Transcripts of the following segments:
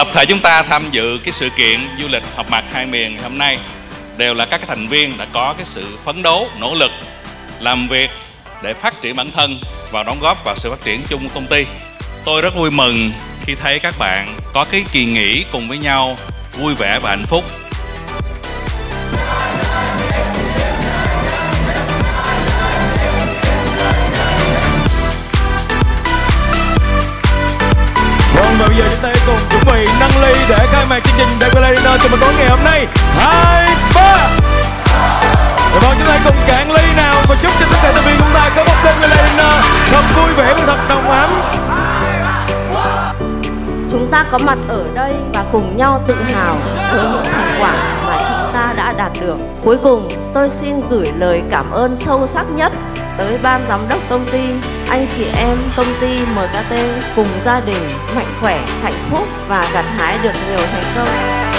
tập thể chúng ta tham dự cái sự kiện du lịch họp mặt hai miền hôm nay đều là các cái thành viên đã có cái sự phấn đấu, nỗ lực làm việc để phát triển bản thân và đóng góp vào sự phát triển chung của công ty. Tôi rất vui mừng khi thấy các bạn có cái kỳ nghỉ cùng với nhau, vui vẻ và hạnh phúc. Bây giờ chúng ta hãy cùng chuẩn bị nâng ly để khai mạc chương trình Đại Lady Dinner trong buổi tối ngày hôm nay. Hai, ba. Và vâng, chúng ta hãy cùng cạn ly nào và chúc cho tất cả thành viên chúng ta có một đêm Lady Dinner thật vui vẻ và thật đồng ấm. Chúng ta có mặt ở đây và cùng nhau tự hào với những thành quả mà chúng ta đã đạt được. Cuối cùng, tôi xin gửi lời cảm ơn sâu sắc nhất tới ban giám đốc công ty, anh chị em công ty MKT cùng gia đình mạnh khỏe, hạnh phúc và gặt hái được nhiều thành công.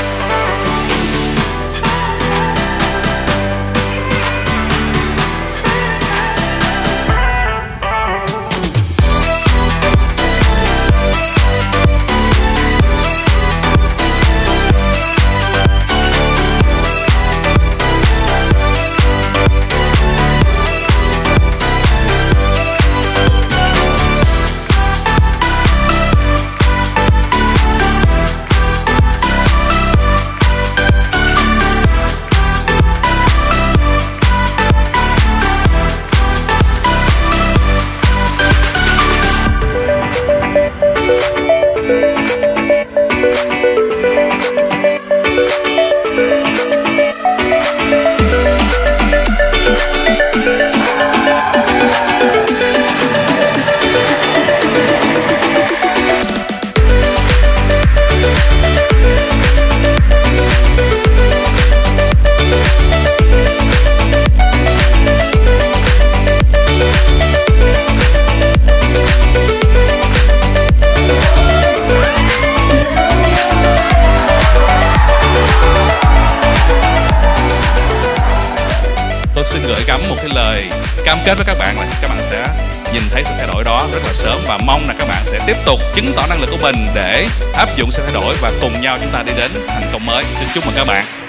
Tôi xin gửi gắm một cái lời cam kết với các bạn là các bạn sẽ nhìn thấy sự thay đổi đó rất là sớm và mong là các bạn sẽ tiếp tục chứng tỏ năng lực của mình để áp dụng sự thay đổi và cùng nhau chúng ta đi đến thành công mới. Xin chúc mừng các bạn.